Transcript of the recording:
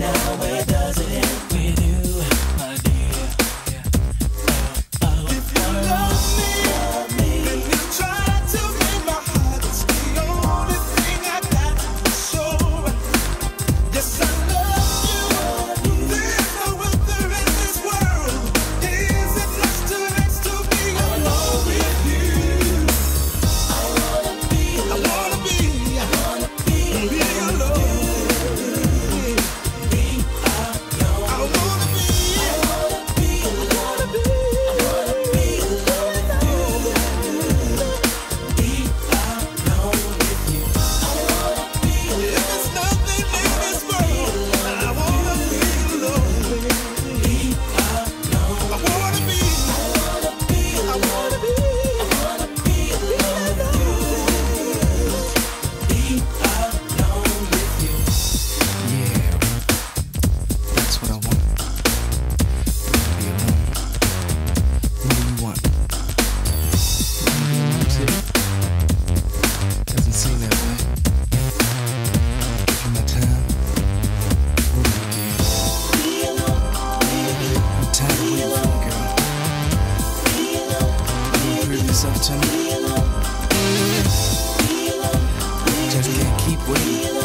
now, just can't keep waiting.